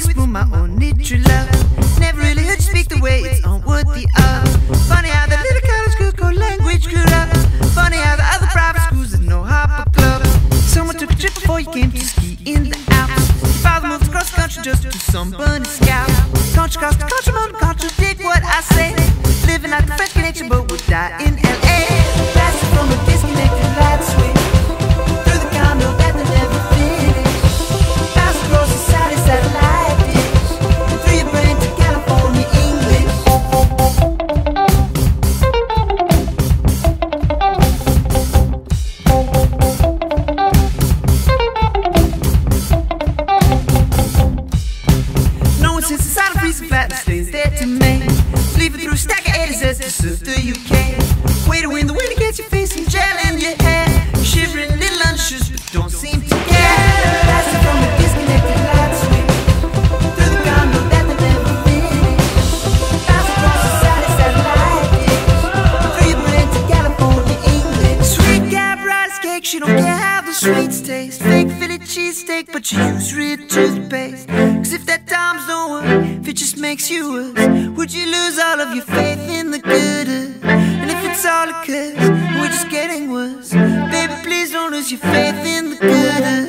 spoon, my own true love. Never really heard you speak the way it's unworthy of. Funny how the little college schools go language screwed up. Funny how the other private schools have no hopper club. Someone took a trip before you came to ski in the Alps. Your father moved across country just to some bunny scout. Country across the country, man, contradict what I say. Living out the French connection, but would die in stack of 80s to serve the UK. Way to win the winter gets your face in gel in your hair. Shivering little lunches, but don't seem to care. Disconnected. Through the across the California. Sweet rice cake, she don't care how the sweets taste. Fake but you use real toothpaste. Cause if that times don't work, if it just makes you worse, would you lose all of your faith in the good? And if it's all a curse, we're just getting worse. Baby, please don't lose your faith in the good.